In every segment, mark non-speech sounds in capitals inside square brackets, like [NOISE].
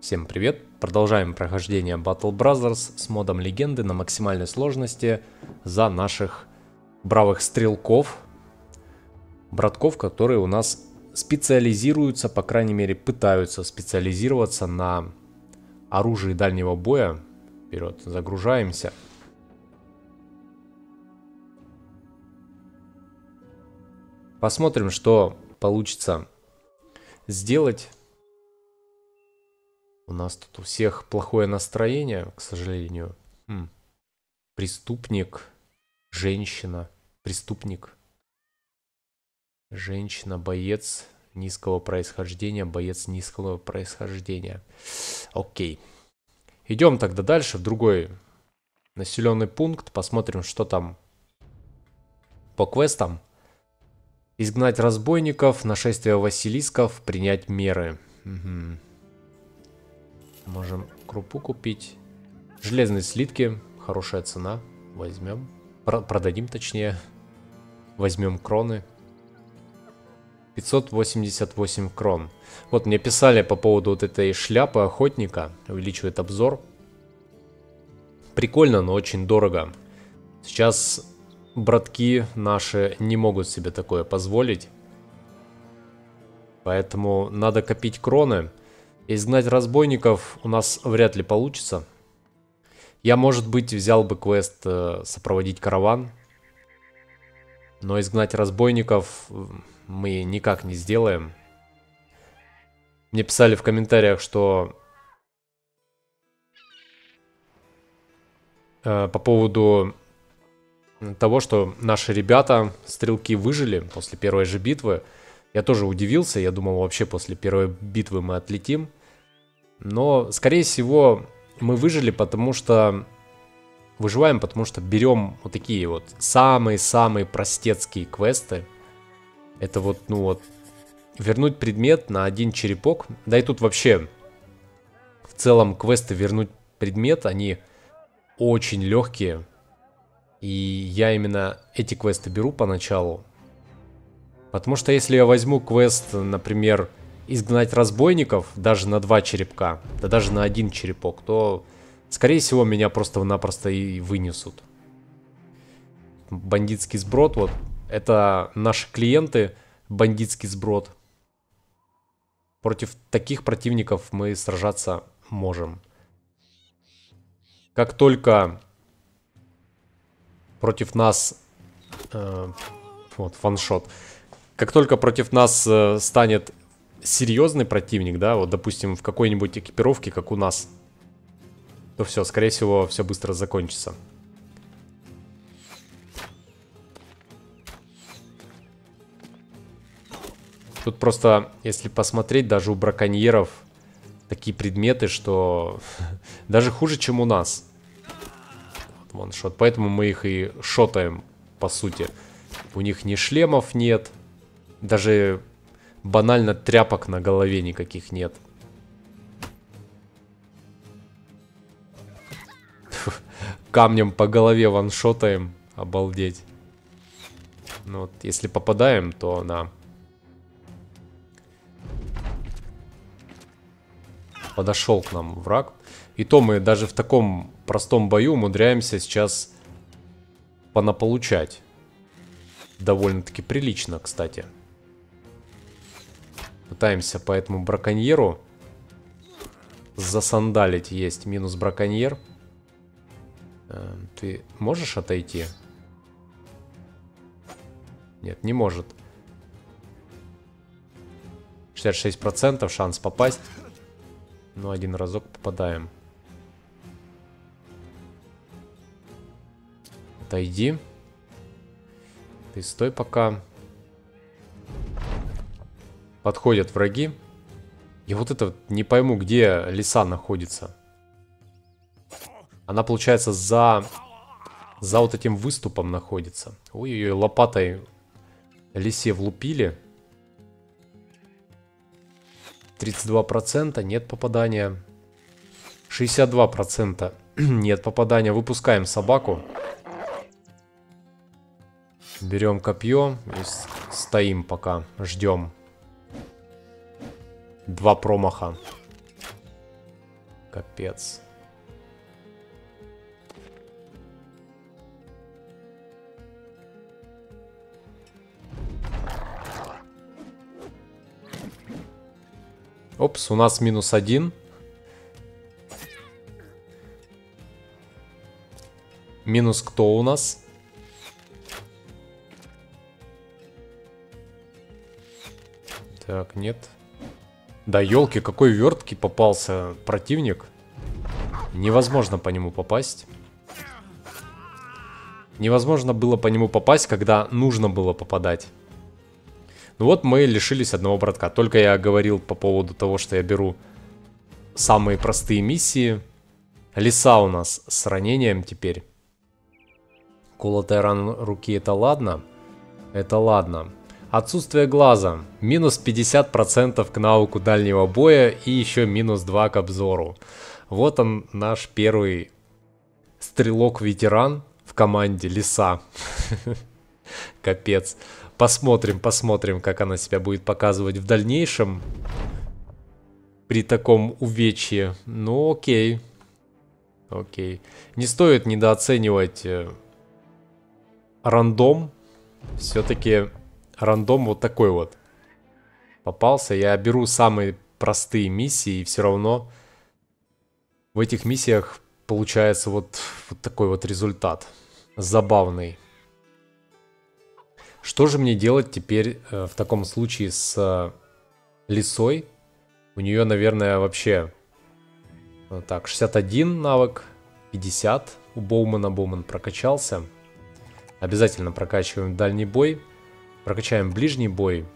Всем привет! Продолжаем прохождение Battle Brothers с модом легенды на максимальной сложности за наших бравых стрелков. Братков, которые у нас специализируются, по крайней мере пытаются специализироваться на оружии дальнего боя. Вперед, загружаемся. Посмотрим, что получится сделать у нас тут у всех плохое настроение, к сожалению. М. Преступник, женщина, преступник, женщина, боец низкого происхождения, боец низкого происхождения. Окей. Идем тогда дальше в другой населенный пункт, посмотрим, что там по квестам. Изгнать разбойников, нашествие василисков, принять меры. Угу. Можем крупу купить. Железные слитки. Хорошая цена. Возьмем. Про продадим точнее. Возьмем кроны. 588 крон. Вот мне писали по поводу вот этой шляпы охотника. Увеличивает обзор. Прикольно, но очень дорого. Сейчас братки наши не могут себе такое позволить. Поэтому надо копить кроны. Изгнать разбойников у нас вряд ли получится. Я, может быть, взял бы квест э, сопроводить караван. Но изгнать разбойников мы никак не сделаем. Мне писали в комментариях, что э, по поводу того, что наши ребята, стрелки, выжили после первой же битвы. Я тоже удивился, я думал, вообще после первой битвы мы отлетим. Но, скорее всего, мы выжили, потому что... Выживаем, потому что берем вот такие вот самые-самые простецкие квесты. Это вот, ну вот, вернуть предмет на один черепок. Да и тут вообще, в целом, квесты вернуть предмет, они очень легкие. И я именно эти квесты беру поначалу. Потому что если я возьму квест, например, изгнать разбойников даже на два черепка, да даже на один черепок, то, скорее всего, меня просто-напросто и вынесут. Бандитский сброд, вот, это наши клиенты, бандитский сброд. Против таких противников мы сражаться можем. Как только против нас... Э, вот, фаншот. Как только против нас э, станет серьезный противник, да, вот, допустим, в какой-нибудь экипировке, как у нас, то все, скорее всего, все быстро закончится. Тут просто, если посмотреть, даже у браконьеров такие предметы, что [LAUGHS] даже хуже, чем у нас. Вон шот. Поэтому мы их и шотаем, по сути. У них ни шлемов нет, даже банально тряпок на голове никаких нет. [LAUGHS] Камнем по голове ваншотаем. Обалдеть. Ну вот, если попадаем, то на... Подошел к нам враг. И то мы даже в таком простом бою умудряемся сейчас понаполучать. Довольно-таки прилично, кстати. Пытаемся по этому браконьеру засандалить. Есть минус браконьер. Э, ты можешь отойти? Нет, не может. 66% шанс попасть. Ну, один разок попадаем. Отойди. Ты стой пока. Подходят враги. И вот это не пойму, где лиса находится. Она, получается, за... За вот этим выступом находится. Ой-ой-ой, лопатой лисе влупили. 32% нет попадания. 62% [CLEARS THROAT] нет попадания. Выпускаем собаку. Берем копье и стоим пока, ждем. Два промаха. Капец. Опс, у нас минус один. Минус кто у нас? Так, нет. Да, елки, какой верткий попался противник. Невозможно по нему попасть. Невозможно было по нему попасть, когда нужно было попадать. Ну вот мы лишились одного братка. Только я говорил по поводу того, что я беру самые простые миссии. Леса у нас с ранением теперь. Колотая рана руки это ладно? Это ладно. Отсутствие глаза. Минус 50% к навыку дальнего боя и еще минус 2 к обзору. Вот он наш первый стрелок-ветеран в команде Лиса. [LAUGHS] Капец. Посмотрим, посмотрим, как она себя будет показывать в дальнейшем. При таком увечье. Ну, окей. Окей. Не стоит недооценивать э, рандом. Все-таки рандом вот такой вот попался. Я беру самые простые миссии, и все равно в этих миссиях получается вот, вот такой вот результат. Забавный. Что же мне делать теперь э, в таком случае с э, лисой? У нее, наверное, вообще... Э, так, 61 навык, 50 у Боумана. Боуман прокачался. Обязательно прокачиваем дальний бой. Прокачаем ближний бой.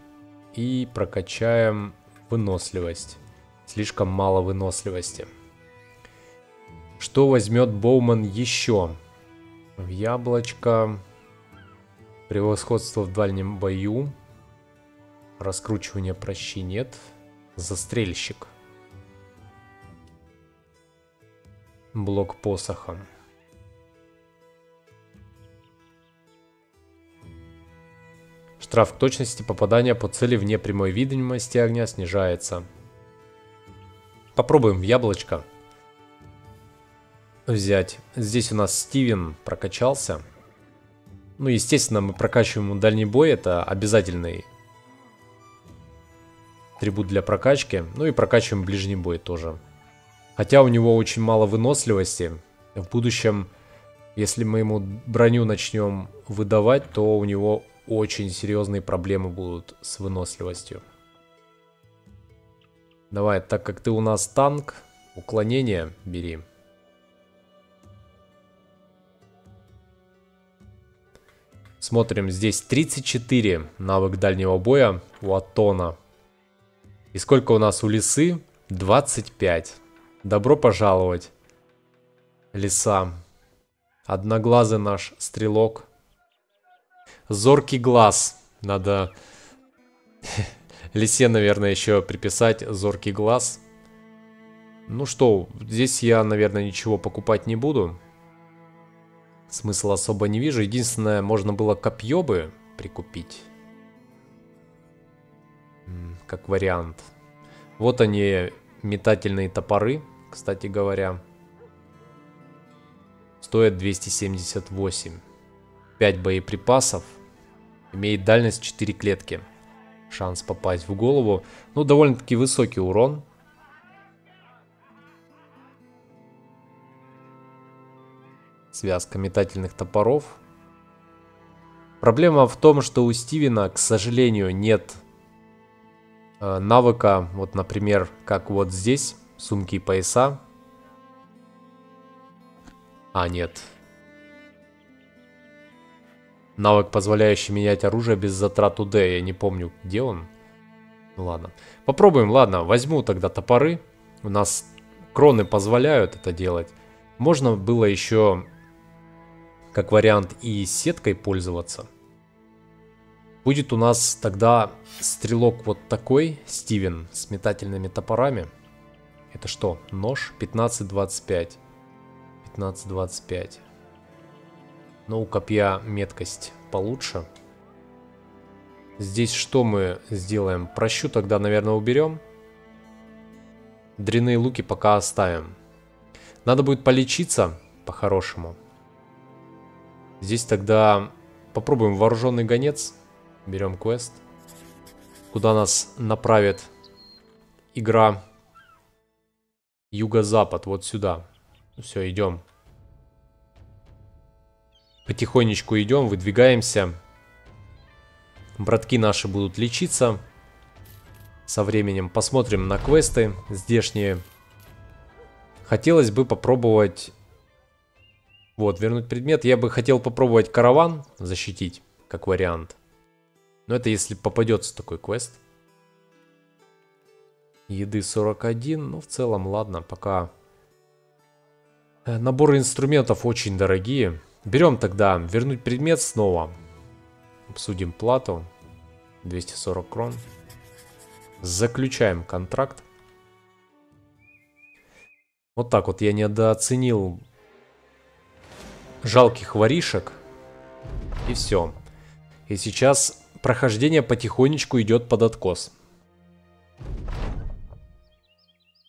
И прокачаем выносливость. Слишком мало выносливости. Что возьмет Боуман еще? В яблочко... Превосходство в дальнем бою. Раскручивание прощи нет. Застрельщик. Блок посоха. Штраф к точности попадания по цели вне прямой видимости огня снижается. Попробуем в яблочко взять. Здесь у нас Стивен прокачался. Ну, естественно, мы прокачиваем дальний бой, это обязательный атрибут для прокачки. Ну и прокачиваем ближний бой тоже. Хотя у него очень мало выносливости. В будущем, если мы ему броню начнем выдавать, то у него очень серьезные проблемы будут с выносливостью. Давай, так как ты у нас танк, уклонение бери. Смотрим, здесь 34 навык дальнего боя у Атона. И сколько у нас у лисы? 25. Добро пожаловать, лиса. Одноглазый наш стрелок. Зоркий глаз. Надо [LAUGHS] лисе, наверное, еще приписать зоркий глаз. Ну что, здесь я, наверное, ничего покупать не буду. Смысла особо не вижу. Единственное, можно было копье бы прикупить. Как вариант. Вот они, метательные топоры, кстати говоря. Стоят 278. 5 боеприпасов. Имеет дальность 4 клетки. Шанс попасть в голову. Ну, довольно-таки высокий урон. связка метательных топоров. Проблема в том, что у Стивена, к сожалению, нет э, навыка, вот, например, как вот здесь, сумки и пояса. А, нет. Навык, позволяющий менять оружие без затрат УД. Я не помню, где он. Ну ладно. Попробуем, ладно. Возьму тогда топоры. У нас кроны позволяют это делать. Можно было еще как вариант и сеткой пользоваться. Будет у нас тогда стрелок вот такой, Стивен, с метательными топорами. Это что? Нож 15-25. 15-25. Но у копья меткость получше. Здесь что мы сделаем? Прощу тогда, наверное, уберем. Дряные луки пока оставим. Надо будет полечиться по-хорошему. Здесь тогда попробуем вооруженный гонец. Берем квест. Куда нас направит игра юго-запад, вот сюда. Все, идем. Потихонечку идем, выдвигаемся. Братки наши будут лечиться со временем. Посмотрим на квесты здешние. Хотелось бы попробовать... Вот, вернуть предмет. Я бы хотел попробовать караван защитить, как вариант. Но это если попадется такой квест. Еды 41. Ну, в целом, ладно, пока... Э, наборы инструментов очень дорогие. Берем тогда вернуть предмет снова. Обсудим плату. 240 крон. Заключаем контракт. Вот так вот я недооценил жалких воришек. И все. И сейчас прохождение потихонечку идет под откос.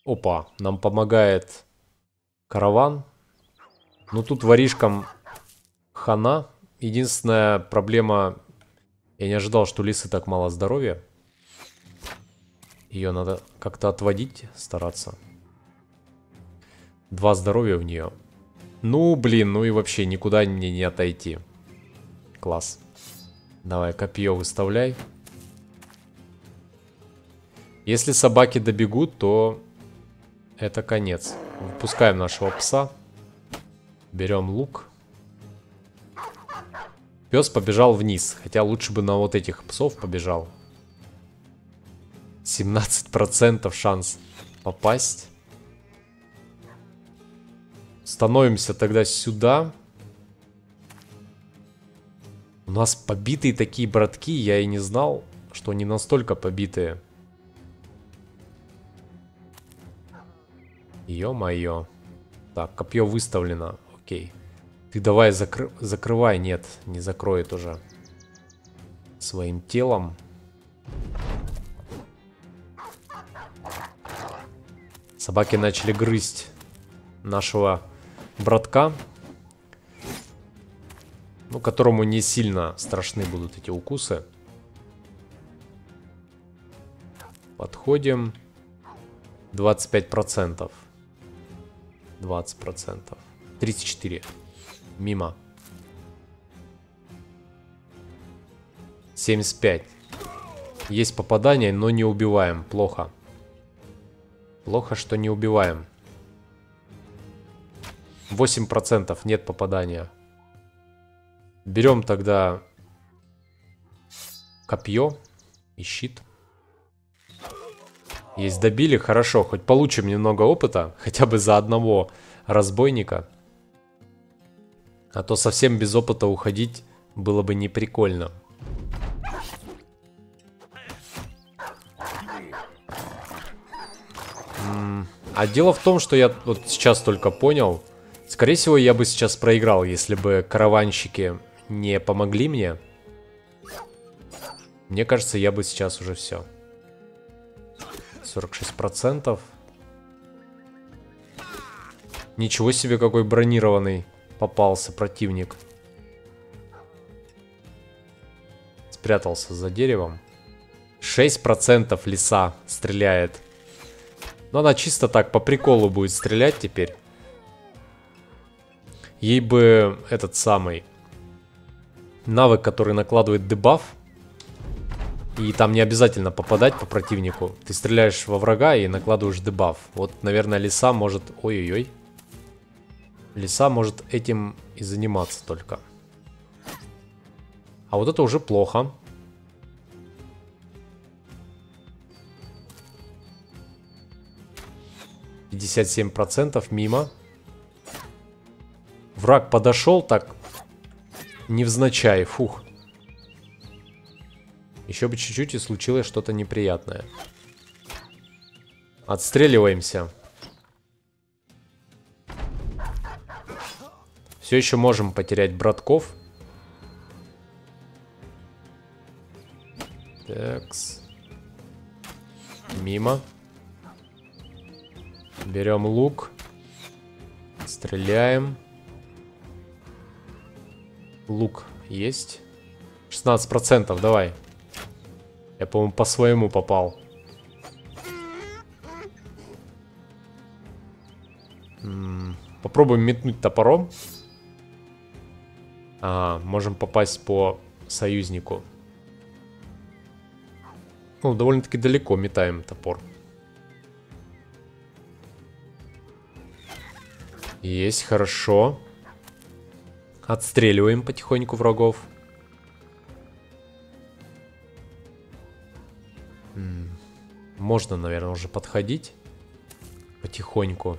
Опа, нам помогает караван. Ну тут воришкам хана. Единственная проблема... Я не ожидал, что лисы так мало здоровья. Ее надо как-то отводить, стараться. Два здоровья в нее. Ну, блин, ну и вообще никуда мне не отойти. Класс. Давай, копье выставляй. Если собаки добегут, то это конец. Выпускаем нашего пса. Берем лук. Пес побежал вниз. Хотя лучше бы на вот этих псов побежал. 17% шанс попасть. Становимся тогда сюда. У нас побитые такие братки. Я и не знал, что они настолько побитые. Ё-моё. Так, копье выставлено. Окей. Ты давай закры... закрывай. Нет, не закроет уже. Своим телом. Собаки начали грызть нашего братка. Ну, которому не сильно страшны будут эти укусы. Подходим. 25%. 20%. 34. Мимо. 75. Есть попадание, но не убиваем. Плохо. Плохо, что не убиваем. 8% нет попадания. Берем тогда копье и щит. Есть добили, хорошо, хоть получим немного опыта, хотя бы за одного разбойника. А то совсем без опыта уходить было бы не прикольно. А дело в том, что я вот сейчас только понял. Скорее всего, я бы сейчас проиграл, если бы караванщики не помогли мне. Мне кажется, я бы сейчас уже все. 46%. Ничего себе, какой бронированный попался противник. Спрятался за деревом. 6% леса стреляет. Но она чисто так по приколу будет стрелять теперь. Ей бы этот самый навык, который накладывает дебаф. И там не обязательно попадать по противнику. Ты стреляешь во врага и накладываешь дебаф. Вот, наверное, лиса может... Ой-ой-ой. Лиса может этим и заниматься только. А вот это уже плохо. Пятьдесят семь процентов мимо. Враг подошел так невзначай. Фух. Еще бы чуть-чуть и случилось что-то неприятное. Отстреливаемся. Все еще можем потерять братков. Такс. Мимо. Берем лук. Стреляем. Лук есть. 16%, давай. Я, по-моему, по своему попал. М -м, попробуем метнуть топором. А, можем попасть по союзнику. Ну, довольно-таки далеко метаем топор. Есть, хорошо. Отстреливаем потихоньку врагов. Можно, наверное, уже подходить потихоньку.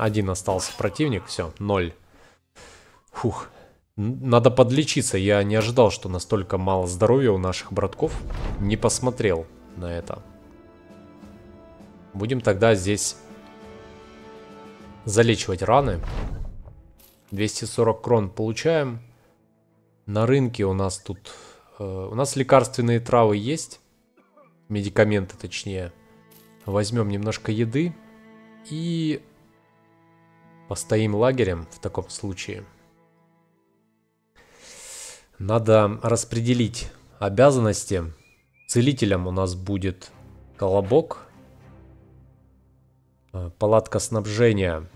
Один остался противник, все, ноль. Фух. Надо подлечиться. Я не ожидал, что настолько мало здоровья у наших братков. Не посмотрел на это. Будем тогда здесь залечивать раны. 240 крон получаем. На рынке у нас тут... Э, у нас лекарственные травы есть. Медикаменты, точнее. Возьмем немножко еды. И постоим лагерем в таком случае. Надо распределить обязанности. Целителем у нас будет Колобок. Э, палатка снабжения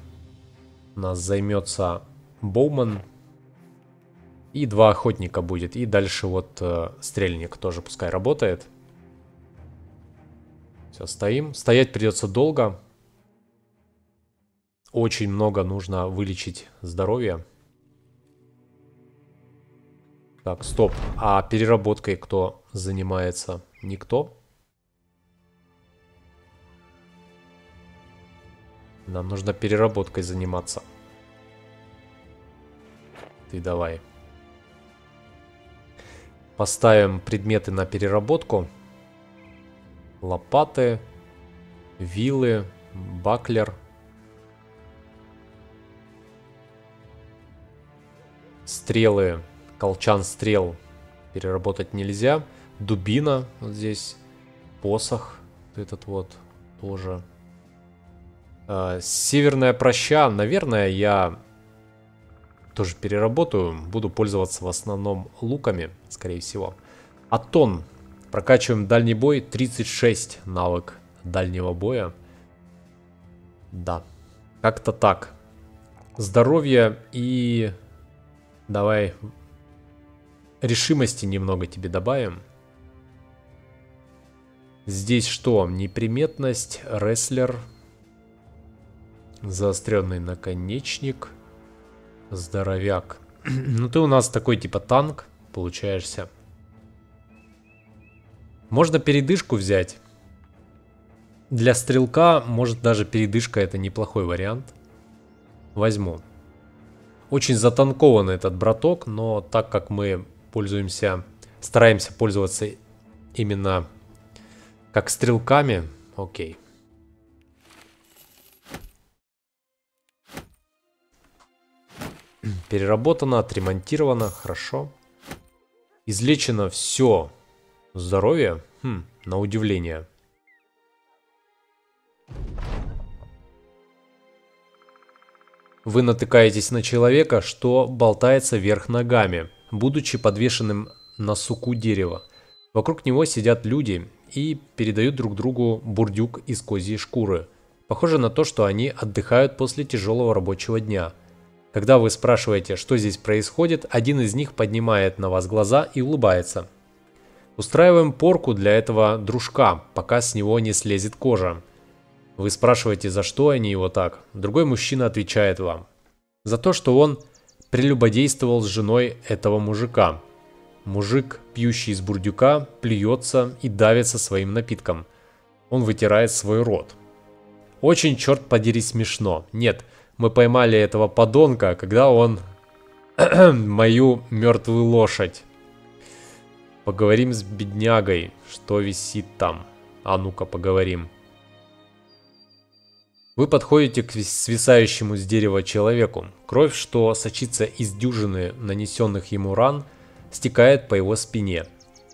у нас займется Боуман. И два охотника будет. И дальше вот э, стрельник тоже пускай работает. Все, стоим. Стоять придется долго. Очень много нужно вылечить здоровье. Так, стоп. А переработкой кто занимается? Никто? Нам нужно переработкой заниматься. Ты давай. Поставим предметы на переработку. Лопаты, вилы, баклер. Стрелы, колчан стрел переработать нельзя. Дубина вот здесь. Посох этот вот тоже. Э, северная проща, наверное, я тоже переработаю. Буду пользоваться в основном луками, скорее всего. Атон. Прокачиваем дальний бой. 36 навык дальнего боя. Да. Как-то так. Здоровье и... Давай решимости немного тебе добавим. Здесь что? Неприметность, рестлер, Заостренный наконечник. Здоровяк. [CLEARS THROAT] ну ты у нас такой типа танк получаешься. Можно передышку взять. Для стрелка, может даже передышка это неплохой вариант. Возьму. Очень затанкован этот браток, но так как мы пользуемся, стараемся пользоваться именно как стрелками, окей. [CLEARS THROAT] Переработано, отремонтировано, хорошо. Излечено все здоровье, хм, на удивление. Вы натыкаетесь на человека, что болтается вверх ногами, будучи подвешенным на суку дерева. Вокруг него сидят люди и передают друг другу бурдюк из козьей шкуры. Похоже на то, что они отдыхают после тяжелого рабочего дня – когда вы спрашиваете, что здесь происходит, один из них поднимает на вас глаза и улыбается. Устраиваем порку для этого дружка, пока с него не слезет кожа. Вы спрашиваете, за что они его так. Другой мужчина отвечает вам. За то, что он прелюбодействовал с женой этого мужика. Мужик, пьющий из бурдюка, плюется и давится своим напитком. Он вытирает свой рот. Очень, черт подери, смешно. Нет, мы поймали этого подонка, когда он [CLEARS THROAT] мою мертвую лошадь. Поговорим с беднягой, что висит там. А ну-ка поговорим. Вы подходите к свисающему с дерева человеку. Кровь, что сочится из дюжины нанесенных ему ран, стекает по его спине.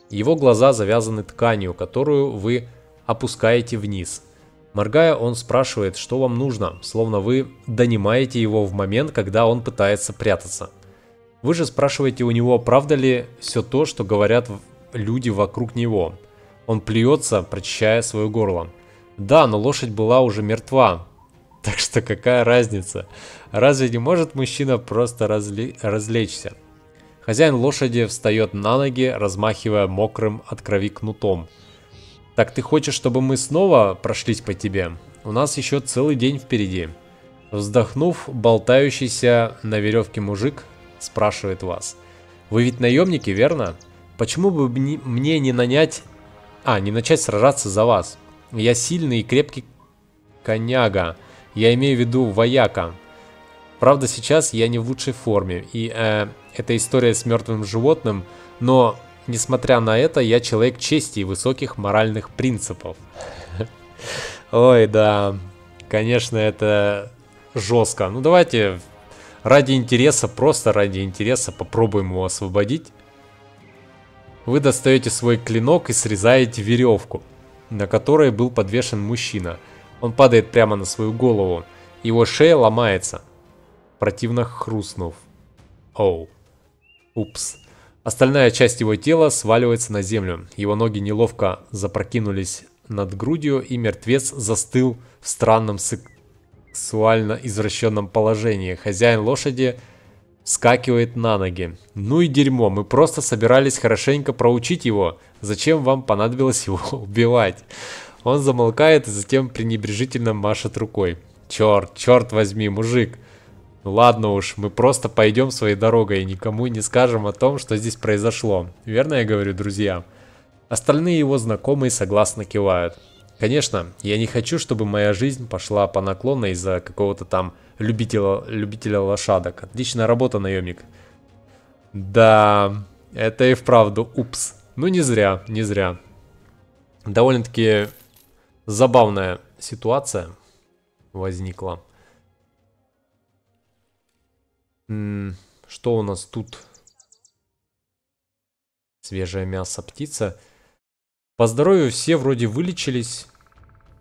Его глаза завязаны тканью, которую вы опускаете вниз. Моргая, он спрашивает, что вам нужно, словно вы донимаете его в момент, когда он пытается прятаться. Вы же спрашиваете у него, правда ли все то, что говорят люди вокруг него. Он плюется, прочищая свое горло. Да, но лошадь была уже мертва. [LAUGHS] Так что какая разница? Разве не может мужчина просто разле... развлечься? Хозяин лошади встает на ноги, размахивая мокрым от крови кнутом. Так ты хочешь, чтобы мы снова прошлись по тебе? У нас еще целый день впереди. Вздохнув, болтающийся на веревке мужик спрашивает вас. Вы ведь наемники, верно? Почему бы мне не нанять... А, не начать сражаться за вас? Я сильный и крепкий коняга. Я имею в виду вояка. Правда, сейчас я не в лучшей форме. И э, это история с мертвым животным. Но, несмотря на это, я человек чести и высоких моральных принципов. [LAUGHS] Ой, да. Конечно, это жестко. Ну, давайте ради интереса, просто ради интереса попробуем его освободить. Вы достаете свой клинок и срезаете веревку на которой был подвешен мужчина. Он падает прямо на свою голову. Его шея ломается, противно хрустнув. Оу. Упс. Остальная часть его тела сваливается на землю. Его ноги неловко запрокинулись над грудью, и мертвец застыл в странном сексуально извращенном положении. Хозяин лошади скакивает на ноги. Ну и дерьмо, мы просто собирались хорошенько проучить его. Зачем вам понадобилось его [LAUGHS] убивать? Он замолкает и затем пренебрежительно машет рукой. Черт, черт возьми, мужик. Ну ладно уж, мы просто пойдем своей дорогой и никому не скажем о том, что здесь произошло. Верно я говорю, друзья? Остальные его знакомые согласно кивают. Конечно, я не хочу, чтобы моя жизнь пошла по наклонной из-за какого-то там любителя, любителя лошадок. Отличная работа, наемник. Да, это и вправду упс. Ну не зря, не зря. Довольно-таки забавная ситуация возникла. Что у нас тут? Свежее мясо птица. По здоровью все вроде вылечились.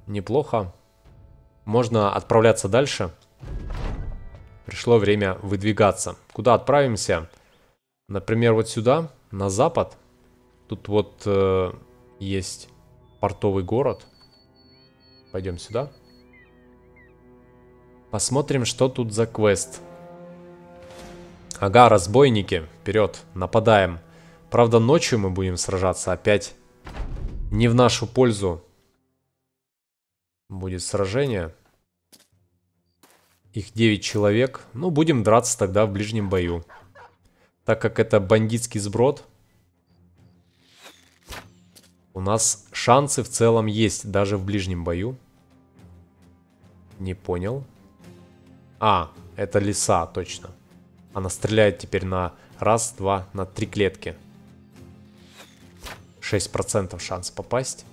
Неплохо. Можно отправляться дальше. Пришло время выдвигаться. Куда отправимся? Например, вот сюда, на запад. Тут вот э, есть портовый город. Пойдем сюда. Посмотрим, что тут за квест. Ага, разбойники. Вперед, нападаем. Правда, ночью мы будем сражаться опять. Не в нашу пользу будет сражение. Их 9 человек. Ну, будем драться тогда в ближнем бою. Так как это бандитский сброд, у нас шансы в целом есть даже в ближнем бою. Не понял. А, это лиса, точно. Она стреляет теперь на раз, два, на три клетки. 6% шанс попасть.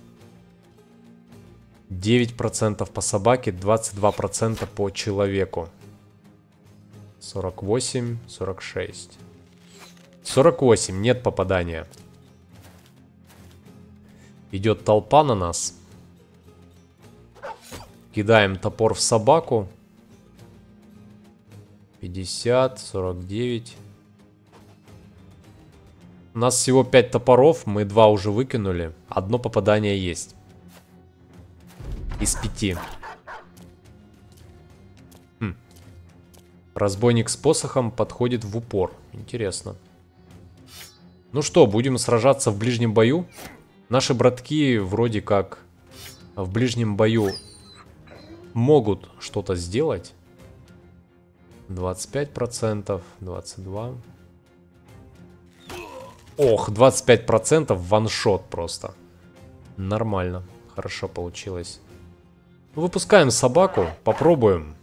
9% по собаке, 22% по человеку. 48, 46. 48, нет попадания. Идет толпа на нас. Кидаем топор в собаку. 50, 49. У нас всего 5 топоров, мы 2 уже выкинули. Одно попадание есть из пяти. Хм. Разбойник с посохом подходит в упор. Интересно. Ну что, будем сражаться в ближнем бою? Наши братки вроде как в ближнем бою могут что-то сделать. 25%, 22%. Ох, 25% ваншот просто. Нормально. Хорошо получилось. Выпускаем собаку, попробуем.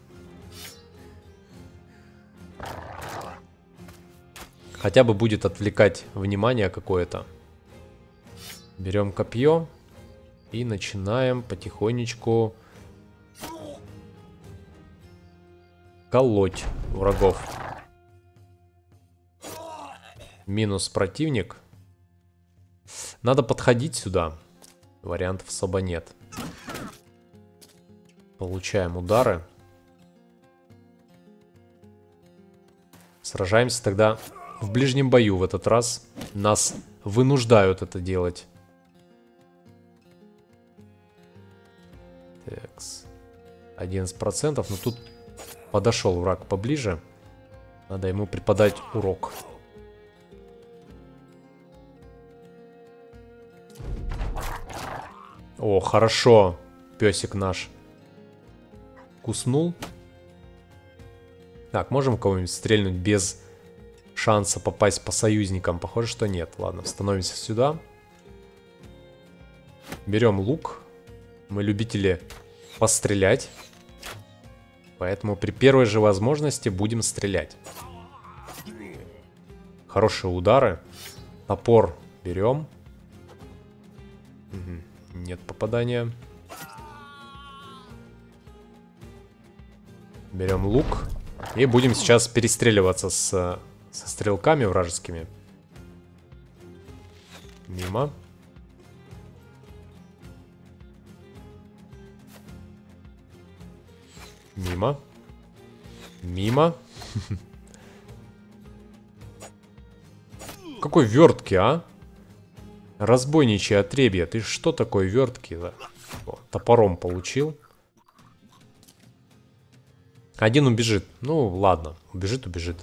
Хотя бы будет отвлекать внимание какое-то. Берем копье и начинаем потихонечку колоть врагов. Минус противник. Надо подходить сюда. Вариантов особо нет. Получаем удары. Сражаемся тогда в ближнем бою в этот раз. Нас вынуждают это делать. 11%, но тут подошел враг поближе. Надо ему преподать урок. О, хорошо. Песик наш. Куснул. Так, можем кого-нибудь стрельнуть без шанса попасть по союзникам? Похоже, что нет. Ладно, становимся сюда. Берем лук. Мы любители пострелять. Поэтому при первой же возможности будем стрелять. Хорошие удары. Топор берем. Нет попадания. Берем лук. И будем сейчас перестреливаться с, со стрелками вражескими. Мимо. Мимо. Мимо. Какой вертки, а? Разбойничье отребье. Ты что такое вертки? Да? О, топором получил. Один убежит. Ну, ладно. Убежит, убежит.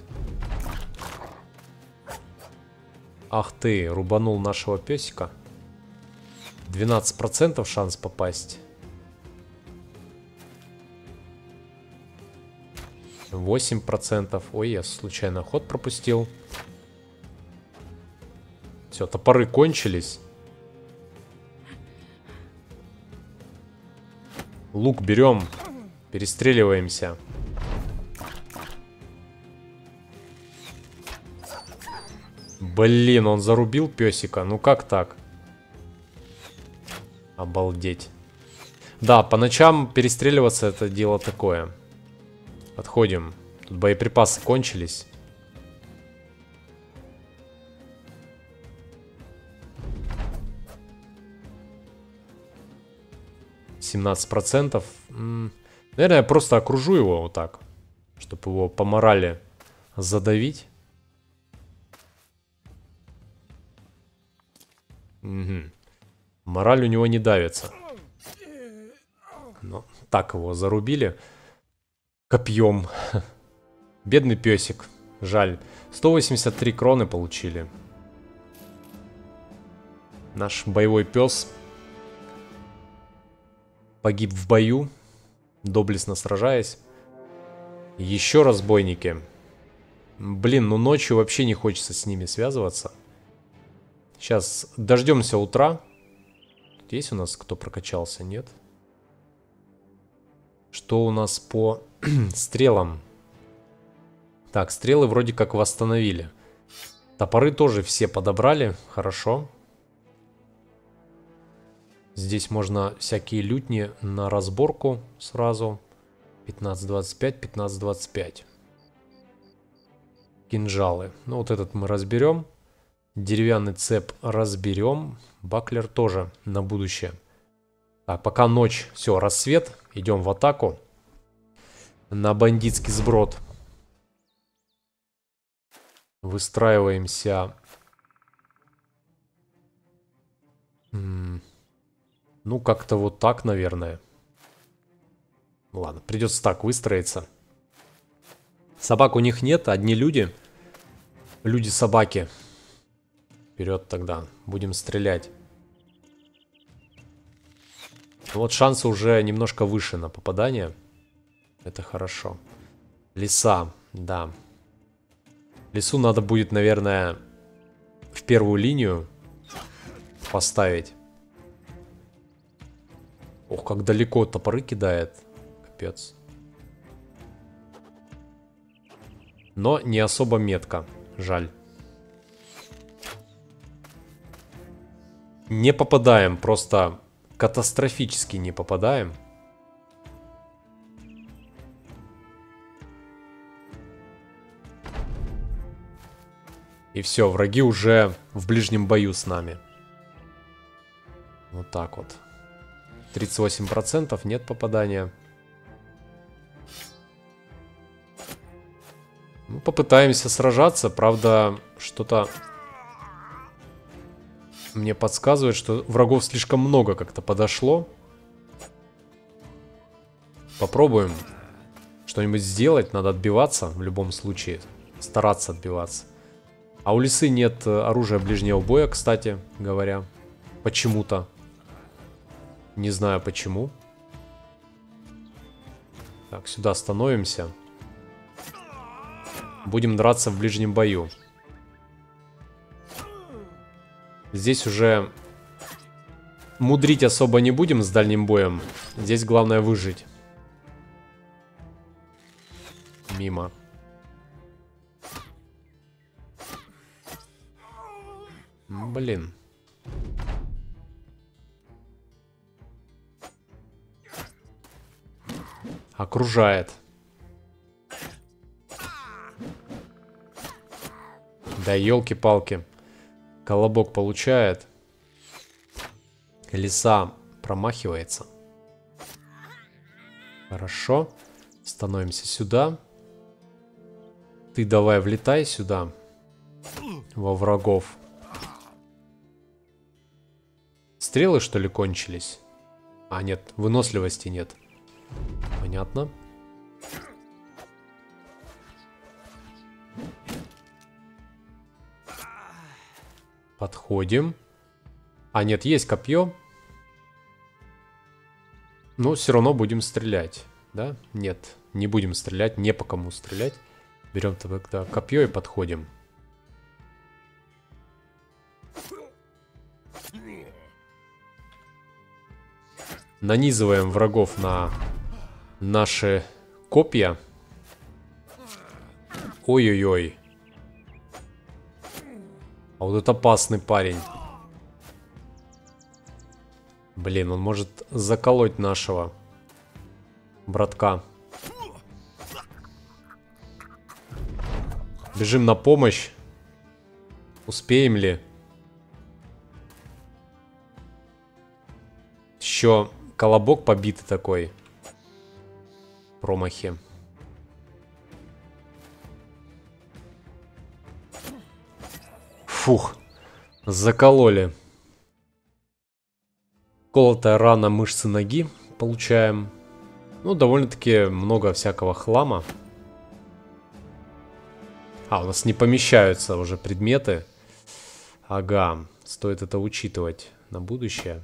Ах ты, рубанул нашего песика. 12% шанс попасть. 8%. Ой, я случайно ход пропустил. Все, топоры кончились. Лук берем. Перестреливаемся. Блин, он зарубил песика. Ну как так? Обалдеть. Да, по ночам перестреливаться это дело такое. Подходим. Тут боеприпасы кончились. Семнадцать процентов. Наверное, я просто окружу его вот так. Чтобы его по морали задавить. Угу. Мораль у него не давится. Ну, так его зарубили. Копьем. Бедный песик. Жаль. 183 кроны получили. Наш боевой пес погиб в бою, доблестно сражаясь. Еще разбойники. Блин, ну ночью вообще не хочется с ними связываться. Сейчас дождемся утра. Тут есть у нас кто прокачался? Нет. Что у нас по [CLEARS THROAT] стрелам? Так, стрелы вроде как восстановили. Топоры тоже все подобрали. Хорошо. Здесь можно всякие лютни на разборку сразу. 15-25, 15-25. Кинжалы. Ну, вот этот мы разберем. Деревянный цеп разберем. Баклер тоже на будущее. Так, пока ночь. Все, рассвет. Идем в атаку. На бандитский сброд. Выстраиваемся. Ну, как-то вот так, наверное. Ладно, придется так выстроиться. Собак у них нет, одни люди. Люди-собаки. Вперед тогда. Будем стрелять. Вот шансы уже немножко выше на попадание. Это хорошо. Леса, да. Лесу надо будет, наверное, в первую линию поставить. Ох, как далеко топоры кидает. Капец. Но не особо метко. Жаль. Не попадаем, просто катастрофически не попадаем. Все, враги уже в ближнем бою с нами. Вот так вот. 38% нет попадания. Мы попытаемся сражаться, правда, что-то мне подсказывает, что врагов слишком много как-то подошло. Попробуем что-нибудь сделать, надо отбиваться в любом случае, стараться отбиваться. А у лисы нет э, оружия ближнего боя, кстати говоря. Почему-то. Не знаю почему. Так, сюда становимся. Будем драться в ближнем бою. Здесь уже мудрить особо не будем с дальним боем. Здесь главное выжить. Мимо. Блин. Окружает. Да елки-палки. Колобок получает. Лиса промахивается. Хорошо. Становимся сюда. Ты давай влетай сюда. Во врагов. Стрелы, что ли, кончились? А, нет, выносливости нет. Понятно. Подходим. А, нет, есть копье. Но все равно будем стрелять. Да? Нет, не будем стрелять, не по кому стрелять. Берем тогда копье и подходим. Нанизываем врагов на наши копья. Ой-ой-ой. А вот это опасный парень. Блин, он может заколоть нашего братка. Бежим на помощь. Успеем ли? Еще колобок побитый такой. Промахи. Фух, закололи. Колотая рана мышцы ноги получаем. Ну, довольно-таки много всякого хлама. А, у нас не помещаются уже предметы. Ага, стоит это учитывать на будущее.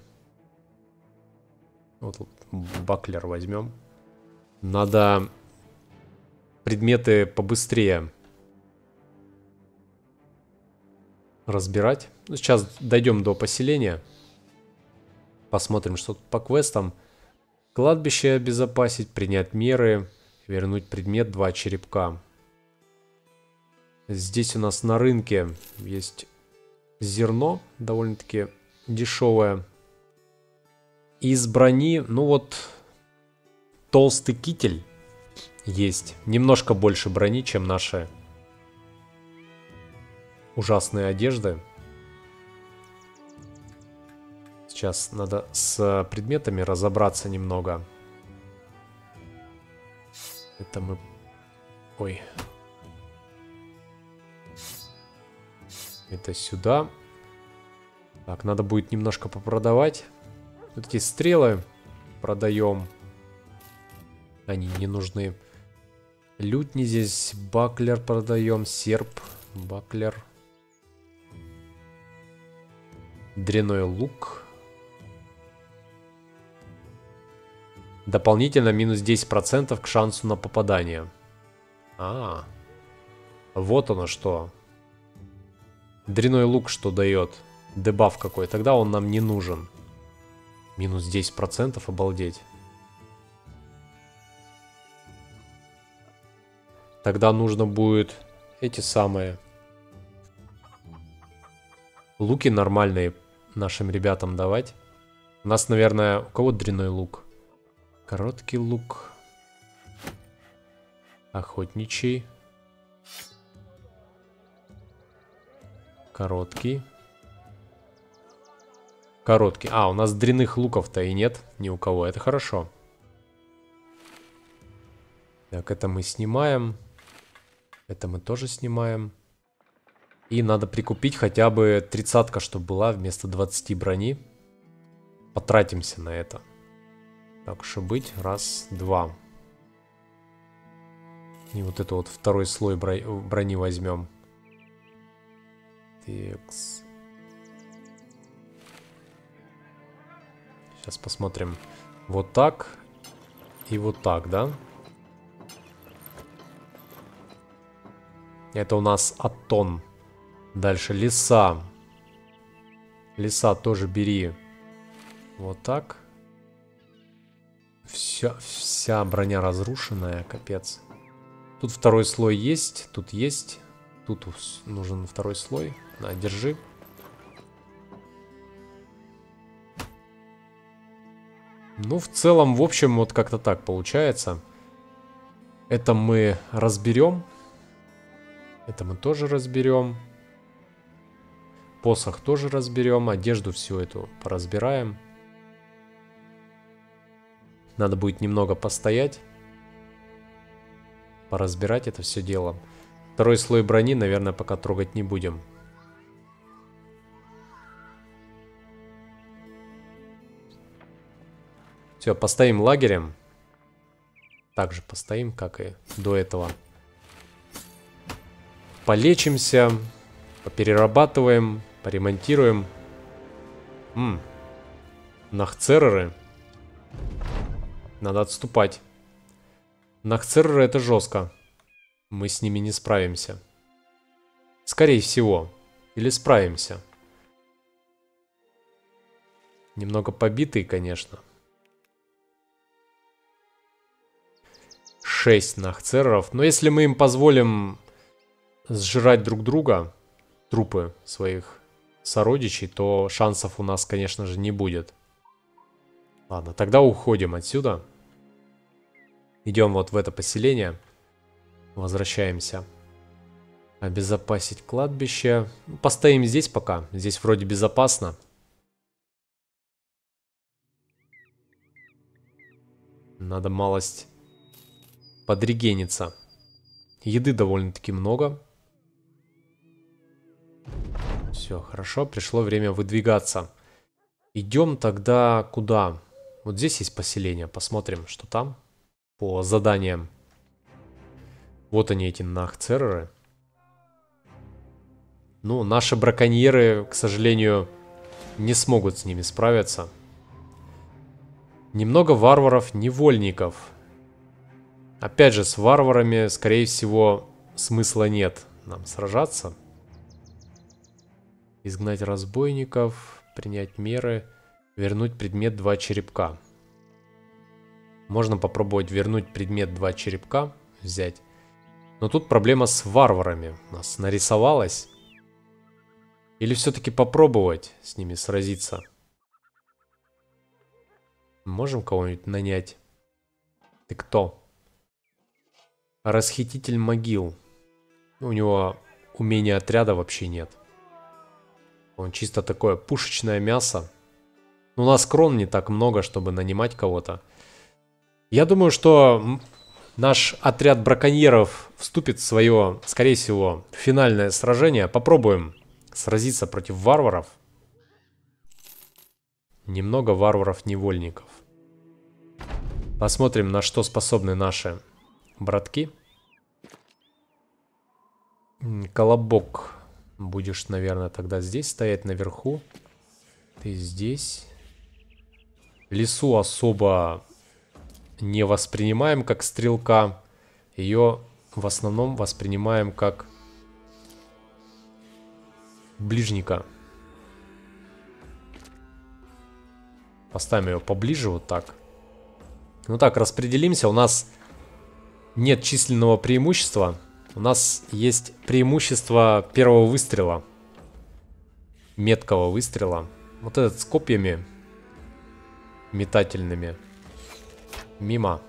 Вот баклер возьмем. Надо предметы побыстрее разбирать. Ну, сейчас дойдем до поселения. Посмотрим, что тут по квестам. Кладбище обезопасить, принять меры, вернуть предмет, два черепка. Здесь у нас на рынке есть зерно, довольно-таки дешевое. Из брони, ну вот, толстый китель есть. Немножко больше брони, чем наши ужасные одежды. Сейчас надо с предметами разобраться немного. Это мы... Ой. Это сюда. Так, надо будет немножко попродавать. Вот эти стрелы продаем. Они не нужны. Лютни здесь. Баклер продаем. Серп. Баклер. Дряной лук. Дополнительно минус 10% к шансу на попадание. А, вот оно что. Дряной лук что дает? Дебаф какой. Тогда он нам не нужен. Минус 10%, обалдеть. Тогда нужно будет эти самые луки нормальные нашим ребятам давать. У нас, наверное, у кого дряной лук? Короткий лук. Охотничий. Короткий. Короткий. А, у нас дряных луков-то и нет ни у кого. Это хорошо. Так, это мы снимаем. Это мы тоже снимаем. И надо прикупить хотя бы тридцатка, чтобы была вместо 20 брони. Потратимся на это. Так что быть. Раз, два. И вот это вот второй слой брони возьмем. Текс. Сейчас посмотрим. Вот так и вот так, да? Это у нас Атон. Дальше леса. Леса тоже бери. Вот так. Вся, вся броня разрушенная, капец. Тут второй слой есть, тут есть. Тут нужен второй слой. На, держи. Ну, в целом, в общем, вот как-то так получается. Это мы разберем. Это мы тоже разберем. Посох тоже разберем. Одежду всю эту поразбираем. Надо будет немного постоять. Поразбирать это все дело. Второй слой брони, наверное, пока трогать не будем. Все, постоим лагерем. Также постоим, как и до этого. Полечимся, поперерабатываем, поремонтируем. Ммм, нахцереры. Надо отступать. Нахцереры это жестко. Мы с ними не справимся. Скорее всего. Или справимся. Немного побитый, конечно. 6 нахцереров. Но если мы им позволим сжирать друг друга, трупы своих сородичей, то шансов у нас, конечно же, не будет. Ладно, тогда уходим отсюда. Идем вот в это поселение. Возвращаемся. Обезопасить кладбище. Постоим здесь пока. Здесь вроде безопасно. Надо малость подрегениться. Еды довольно-таки много. Все, хорошо. Пришло время выдвигаться. Идем тогда куда? Вот здесь есть поселение. Посмотрим, что там по заданиям. Вот они, эти нахцереры. Ну, наши браконьеры, к сожалению, не смогут с ними справиться. Немного варваров-невольников. Опять же, с варварами, скорее всего, смысла нет нам сражаться. Изгнать разбойников, принять меры... Вернуть предмет два черепка. Можно попробовать вернуть предмет два черепка, взять. Но тут проблема с варварами у нас нарисовалась. Или все-таки попробовать с ними сразиться? Можем кого-нибудь нанять? Ты кто? Расхититель могил. У него умения отряда вообще нет. Он чисто такое пушечное мясо. У нас крон не так много, чтобы нанимать кого-то. Я думаю, что наш отряд браконьеров вступит в свое, скорее всего, финальное сражение. Попробуем сразиться против варваров. Немного варваров-невольников. Посмотрим, на что способны наши братки. Колобок. Будешь, наверное, тогда здесь стоять наверху. Ты здесь. Лесу особо не воспринимаем как стрелка. Ее в основном воспринимаем как ближника. Поставим ее поближе вот так. Ну так, распределимся. У нас нет численного преимущества. У нас есть преимущество первого выстрела. Меткого выстрела. Вот этот с копьями метательными. Мимо.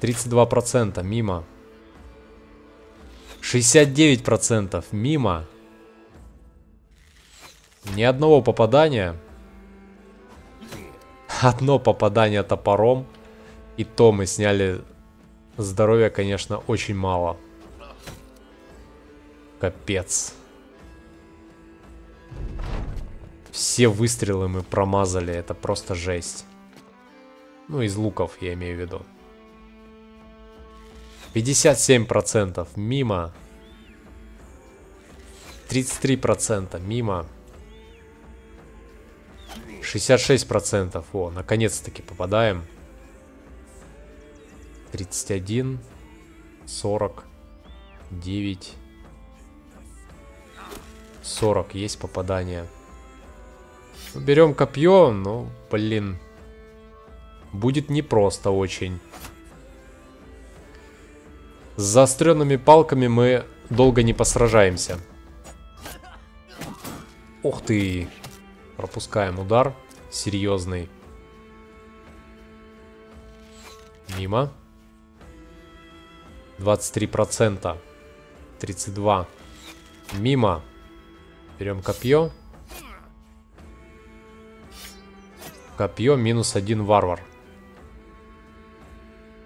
32% мимо. 69% мимо. Ни одного попадания. Одно попадание топором. И то мы сняли здоровья, конечно, очень мало. Капец. Все выстрелы мы промазали, это просто жесть. Ну, из луков, я имею в виду. 57% мимо. 33% мимо. 66%. О, наконец-таки попадаем. 31. 40. 9. 40. Есть попадание. Берем копье, ну, блин. Будет непросто очень. С заостренными палками мы долго не посражаемся. Ух ты! Пропускаем удар. Серьезный. Мимо. 23%. 32. Мимо. Берем копье. Копье минус один варвар.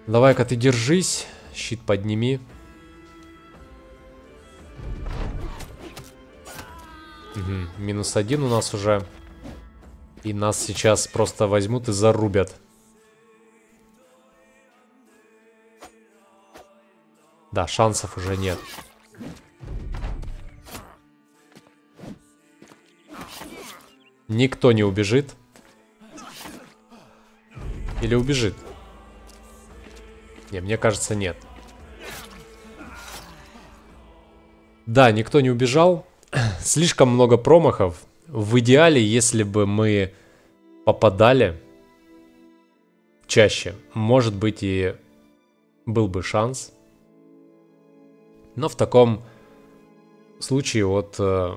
Давай-ка ты держись. Щит подними. Угу. Минус один у нас уже. И нас сейчас просто возьмут и зарубят. Да, шансов уже нет. Никто не убежит. Или убежит? Не, мне кажется, нет. Да, никто не убежал. [CLEARS THROAT] Слишком много промахов. В идеале, если бы мы попадали чаще, может быть и был бы шанс. Но в таком случае вот э,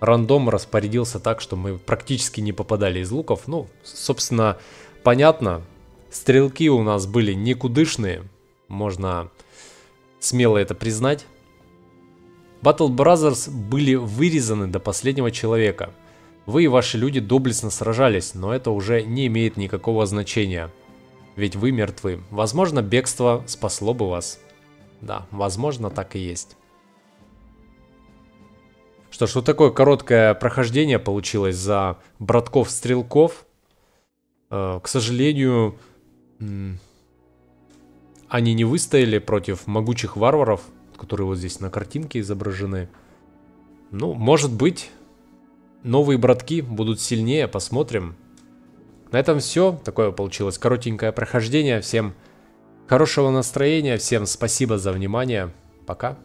рандом распорядился так, что мы практически не попадали из луков. Ну, собственно, понятно. Стрелки у нас были никудышные. Можно смело это признать. Battle Brothers были вырезаны до последнего человека. Вы и ваши люди доблестно сражались, но это уже не имеет никакого значения. Ведь вы мертвы. Возможно, бегство спасло бы вас. Да, возможно, так и есть. Что ж, вот такое короткое прохождение получилось за братков-стрелков. Э, к сожалению, они не выстояли против могучих варваров, которые вот здесь на картинке изображены. Ну, может быть, новые братки будут сильнее, посмотрим. На этом все. Такое получилось коротенькое прохождение. Всем хорошего настроения, всем спасибо за внимание. Пока.